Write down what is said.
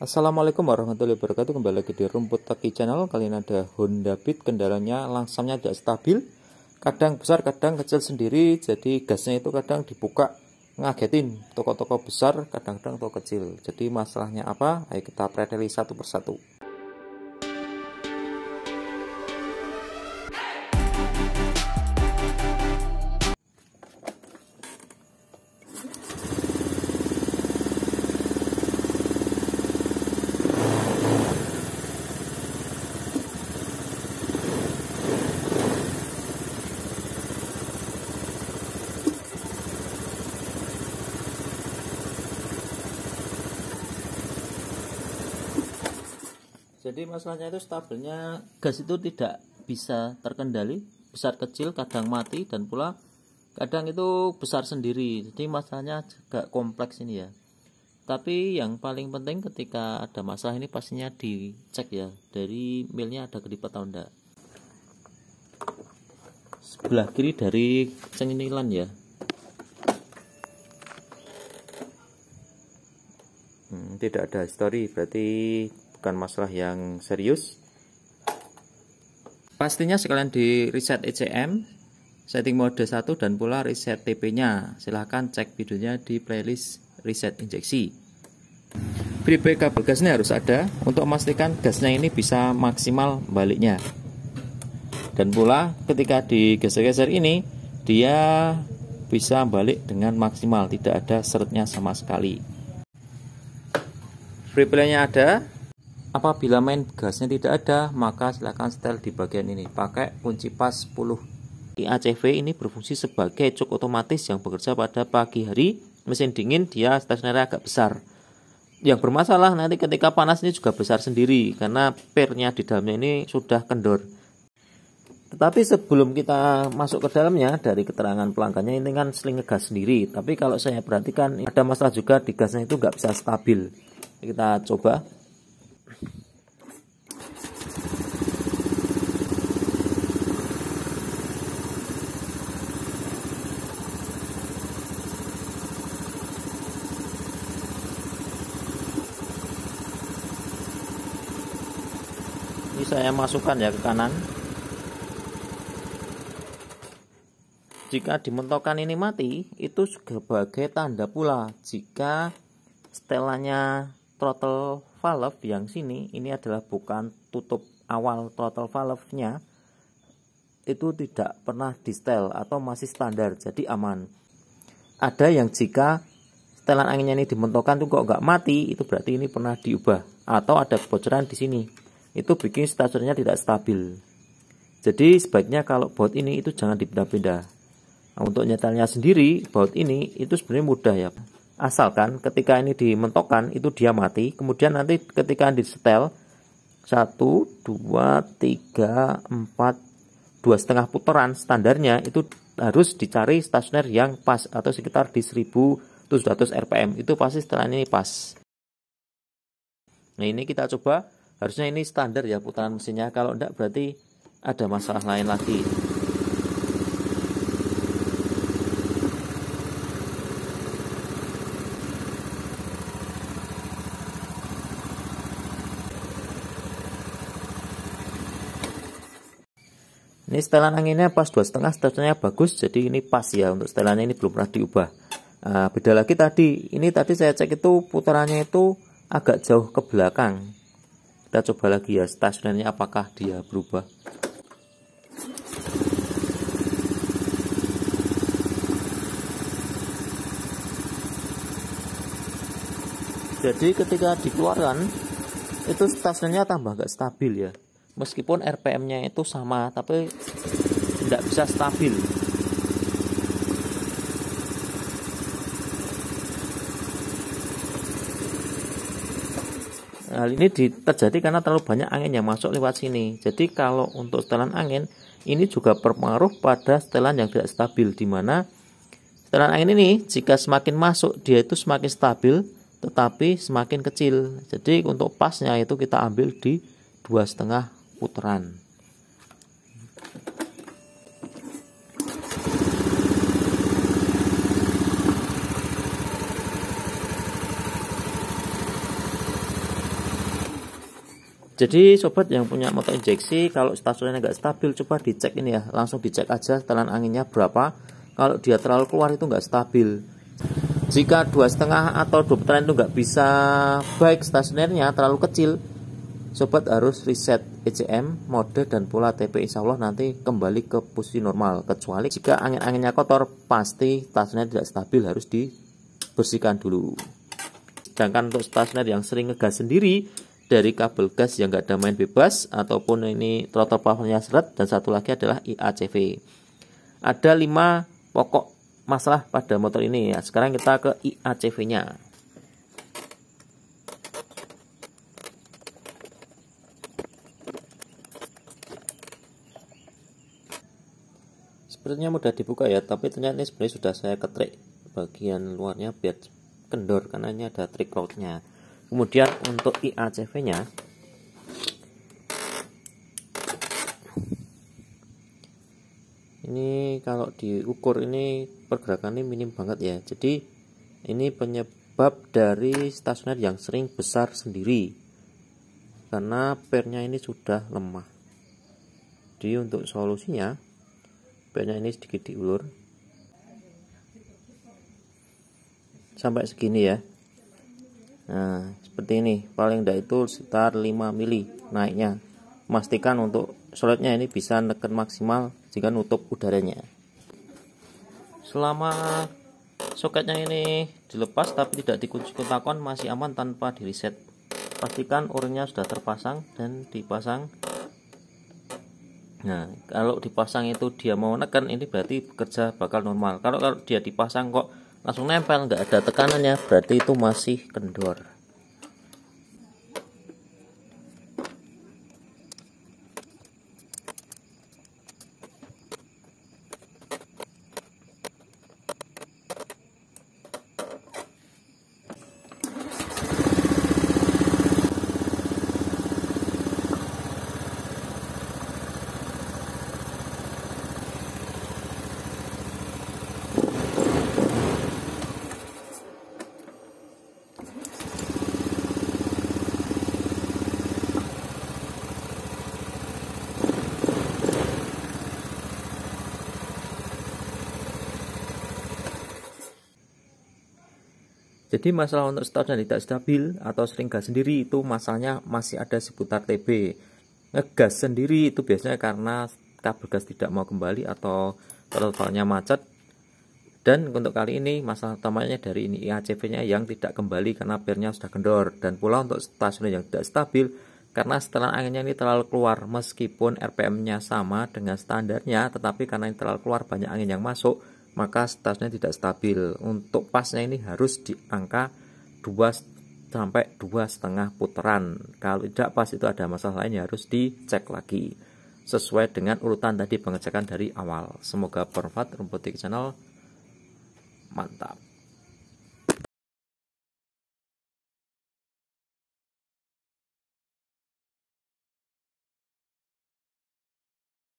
Assalamualaikum warahmatullahi wabarakatuh. Kembali lagi di Rumput Taki Channel. Kali ini ada Honda Beat. Kendalanya langsamnya tidak stabil. Kadang besar kadang kecil sendiri. Jadi gasnya itu kadang dibuka Ngagetin. Toko-toko besar Kadang-kadang toko kecil. Jadi masalahnya apa? Ayo kita preteli satu persatu jadi masalahnya itu stabilnya gas itu tidak bisa terkendali besar kecil kadang mati dan pula kadang itu besar sendiri. Jadi masalahnya juga kompleks ini ya. Tapi yang paling penting ketika ada masalah ini pastinya dicek ya. Dari milnya ada kelipet atau enggak. Sebelah kiri dari cenginilan ya. Hmm, tidak ada history berarti bukan masalah yang serius. Pastinya sekalian di reset ECM setting mode 1 dan pula reset TP nya silahkan cek videonya di playlist reset injeksi. Freeway kabel gas ini harus ada untuk memastikan gasnya ini bisa maksimal baliknya. Dan pula ketika digeser-geser ini dia bisa balik dengan maksimal. Tidak ada seretnya sama sekali. Free nya ada Apabila main gasnya tidak ada, maka silakan setel di bagian ini. Pakai kunci pas 10. ACV ini berfungsi sebagai cuk otomatis yang bekerja pada pagi hari. Mesin dingin dia stasioner agak besar. Yang bermasalah nanti ketika panas ini juga besar sendiri karena pernya di dalamnya ini sudah kendor. Tetapi sebelum kita masuk ke dalamnya dari keterangan pelanggannya ini kan seling gas sendiri. Tapi kalau saya perhatikan ada masalah juga di gasnya itu nggak bisa stabil. Kita coba ini saya masukkan ya ke kanan. Jika dimentokkan ini mati itu sebagai tanda pula jika setelannya throttle valve yang sini ini adalah bukan tutup awal throttle valve-nya itu tidak pernah di setel atau masih standar jadi aman. Ada yang jika setelan anginnya ini dimentokkan tuh kok nggak mati itu berarti ini pernah diubah atau ada kebocoran di sini itu bikin stasionernya tidak stabil. Jadi sebaiknya kalau baut ini itu jangan dipindah-pindah. Nah, untuk nyetelnya sendiri baut ini itu sebenarnya mudah ya. Asalkan ketika ini dimentokkan itu dia mati, kemudian nanti ketika disetel satu, dua, tiga, empat, dua setengah putaran standarnya itu harus dicari stasioner yang pas atau sekitar di 1700 rpm itu pasti setelah ini pas. Nah ini kita coba harusnya ini standar ya putaran mesinnya. Kalau enggak berarti ada masalah lain lagi. Ini setelan anginnya pas dua setengah, setelahnya bagus, jadi ini pas ya untuk setelannya ini belum pernah diubah. Nah, beda lagi tadi, ini tadi saya cek itu putarannya itu agak jauh ke belakang kita coba lagi ya stasionernya apakah dia berubah? Jadi ketika dikeluarkan itu stasionernya tambah gak stabil ya. Meskipun RPM nya itu sama tapi tidak bisa stabil hal ini terjadi karena terlalu banyak angin yang masuk lewat sini. Jadi kalau untuk setelan angin ini juga berpengaruh pada setelan yang tidak stabil di mana setelan angin ini jika semakin masuk dia itu semakin stabil tetapi semakin kecil. Jadi untuk pasnya itu kita ambil di dua setengah putaran. Jadi sobat yang punya motor injeksi kalau stasionernya nggak stabil coba dicek ini ya. Langsung dicek aja setelan anginnya berapa. Kalau dia terlalu keluar itu nggak stabil. Jika dua setengah atau dua putaran itu nggak bisa baik stasionernya terlalu kecil sobat harus reset ECM mode dan pola TP insya Allah nanti kembali ke posisi normal. Kecuali jika angin-anginnya kotor pasti stasioner tidak stabil harus dibersihkan dulu. Sedangkan untuk stasioner yang sering ngegas sendiri dari kabel gas yang nggak ada main bebas ataupun ini throttle powernya seret dan satu lagi adalah IACV ada lima pokok masalah pada motor ini. Ya sekarang kita ke IACV nya sepertinya mudah dibuka ya tapi ternyata ini sebenarnya sudah saya ketrik bagian luarnya biar kendor karena ini ada trik rodnya kemudian untuk IACV nya ini kalau diukur ini pergerakannya minim banget ya. Jadi ini penyebab dari stasioner yang sering besar sendiri. Karena pernya ini sudah lemah. Jadi untuk solusinya pernya ini sedikit diulur. Sampai segini ya Nah, seperti ini. Paling tidak itu sekitar 5 mili naiknya. Pastikan untuk slotnya ini bisa neken maksimal jika nutup udaranya. Selama soketnya ini dilepas tapi tidak dikunci kontakon masih aman tanpa di reset. Pastikan ornya sudah terpasang dan dipasang. Nah, kalau dipasang itu dia mau neken ini berarti bekerja bakal normal. Kalau kalau dia dipasang kok langsung nempel nggak ada tekanannya berarti itu masih kendor Jadi masalah untuk start dan tidak stabil atau sering gas sendiri itu masalahnya masih ada seputar TB. Ngegas sendiri itu biasanya karena kabel gas tidak mau kembali atau throttle macet. Dan untuk kali ini masalah utamanya dari ini IACV-nya yang tidak kembali karena pernya sudah kendor. Dan pula untuk stasioner yang tidak stabil karena setelan anginnya ini terlalu keluar meskipun RPM-nya sama dengan standarnya tetapi karena ini terlalu keluar banyak angin yang masuk maka statusnya tidak stabil. Untuk pasnya ini harus di angka 2 sampai dua setengah putaran. Kalau tidak pas itu ada masalah lain harus dicek lagi. Sesuai dengan urutan tadi pengecekan dari awal. Semoga bermanfaat. Rumput channel mantap